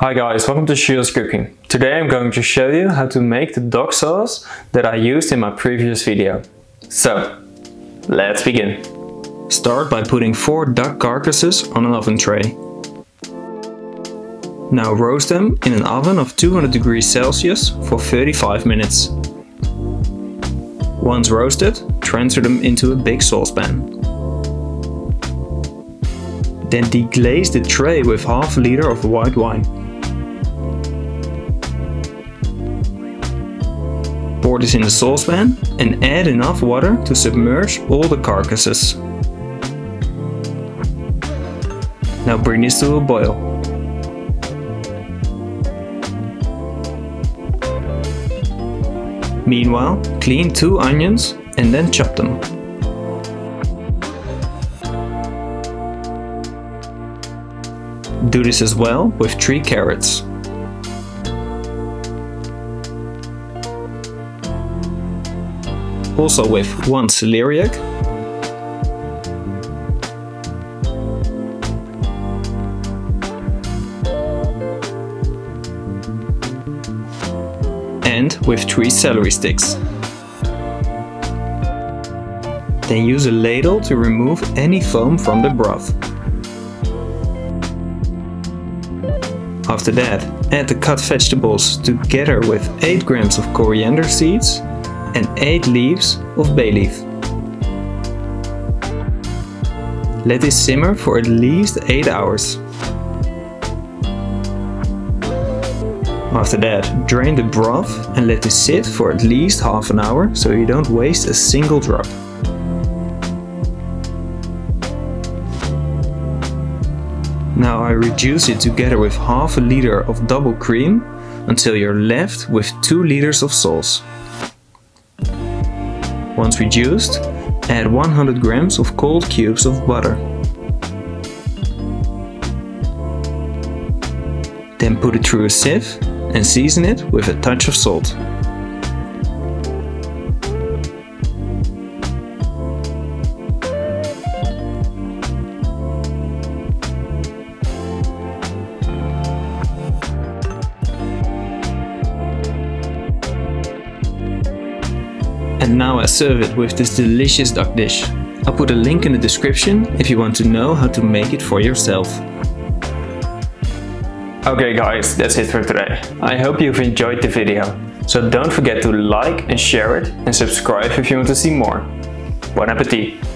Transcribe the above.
Hi guys, welcome to Jules Cooking. Today I'm going to show you how to make the duck sauce that I used in my previous video. So, let's begin. Start by putting 4 duck carcasses on an oven tray. Now roast them in an oven of 200 degrees Celsius for 35 minutes. Once roasted, transfer them into a big saucepan. Then deglaze the tray with half a liter of white wine. Pour this in the saucepan and add enough water to submerge all the carcasses. Now bring this to a boil. Meanwhile, clean two onions and then chop them. Do this as well with 3 carrots. Also with 1 celeriac and with 3 celery sticks. Then use a ladle to remove any foam from the broth. After that, add the cut vegetables together with 8 grams of coriander seeds and 8 leaves of bay leaf. Let this simmer for at least 8 hours. After that, drain the broth and let this sit for at least half an hour so you don't waste a single drop. Now I reduce it together with half a liter of double cream until you're left with 2 liters of sauce. Once reduced, add 100 grams of cold cubes of butter. Then put it through a sieve and season it with a touch of salt. And now I serve it with this delicious duck dish. I'll put a link in the description if you want to know how to make it for yourself. Okay guys, that's it for today. I hope you've enjoyed the video. So don't forget to like and share it and subscribe if you want to see more. Bon appetit!